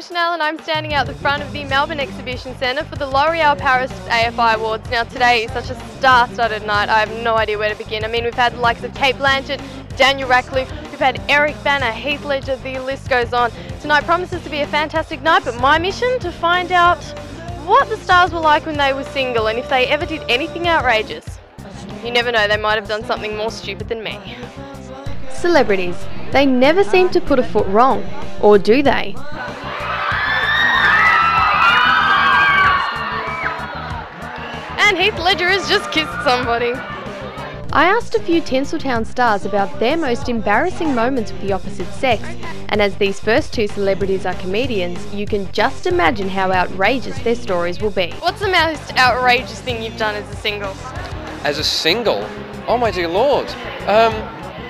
Chanel and I'm standing out the front of the Melbourne Exhibition Centre for the L'Oreal Paris AFI Awards. Now today is such a star-studded night, I have no idea where to begin. I mean we've had the likes of Cate Blanchett, Daniel Radcliffe, we've had Eric Bana, Heath Ledger, the list goes on. Tonight promises to be a fantastic night but my mission to find out what the stars were like when they were single and if they ever did anything outrageous. You never know, they might have done something more stupid than me. Celebrities. They never seem to put a foot wrong, or do they? And Heath Ledger has just kissed somebody. I asked a few Tinseltown stars about their most embarrassing moments with the opposite sex, and as these first two celebrities are comedians, you can just imagine how outrageous their stories will be. What's the most outrageous thing you've done as a single? As a single? Oh my dear lord. Um,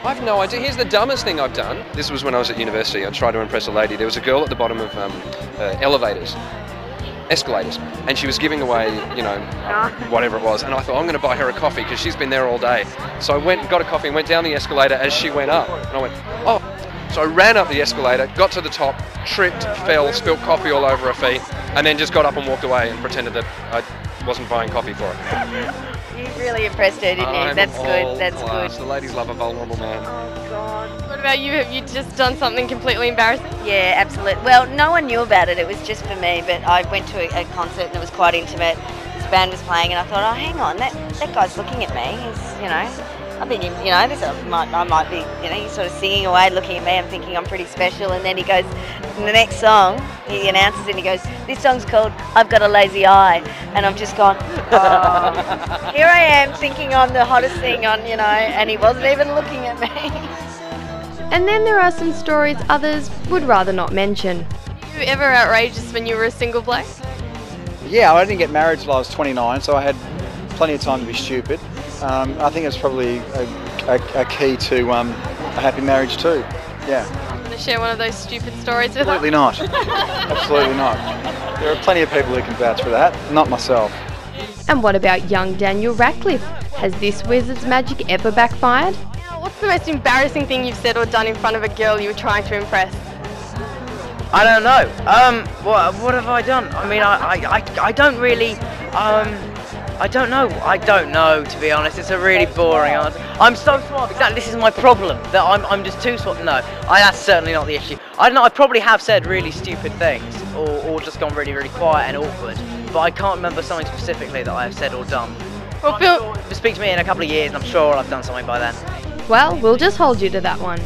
I've no idea. Here's the dumbest thing I've done. This was when I was at university. I tried to impress a lady. There was a girl at the bottom of um, uh, elevators, escalators, and she was giving away, you know, whatever it was. And I thought, I'm going to buy her a coffee because she's been there all day. So I went, got a coffee, and went down the escalator as she went up. And I went, oh. So I ran up the escalator, got to the top, tripped, fell, spilt coffee all over her feet, and then just got up and walked away and pretended that I wasn't buying coffee for her. You really impressed her, didn't you? I'm That's good. That's class. good. The ladies love a vulnerable man. About you? Have you just done something completely embarrassing? Yeah, absolutely. Well, no one knew about it. It was just for me. But I went to a, a concert and it was quite intimate. This band was playing, and I thought, oh, hang on, that that guy's looking at me. He's, you know. I think you know, this I might, I might be, you know, he's sort of singing away, looking at me. I'm thinking I'm pretty special, and then he goes, in the next song, he announces and he goes, "This song's called I've Got a Lazy Eye," and I'm just gone. Oh. Here I am thinking I'm the hottest thing on, you know, and he wasn't even looking at me. And then there are some stories others would rather not mention. Were you ever outrageous when you were a single bloke? Yeah, I didn't get married till I was 29, so I had plenty of time to be stupid. Um, I think it's probably a, a, a key to um, a happy marriage too. Yeah, Want to share one of those stupid stories with us? absolutely not. absolutely not. There are plenty of people who can vouch for that, not myself. And what about young Daniel Radcliffe? Has this wizard's magic ever backfired? What's the most embarrassing thing you've said or done in front of a girl you were trying to impress? I don't know. Um, what what have I done? I mean, I I, I, don't really. Um, I don't know. I don't know to be honest. It's a really boring answer. I'm so smart. Exactly. This is my problem. That I'm I'm just too smart. No, I, that's certainly not the issue. I don't know. I probably have said really stupid things, or or just gone really really quiet and awkward. But I can't remember something specifically that I have said or done. Well, Phil, Speak to me in a couple of years, and I'm sure I've done something by then. Well, we'll just hold you to that one.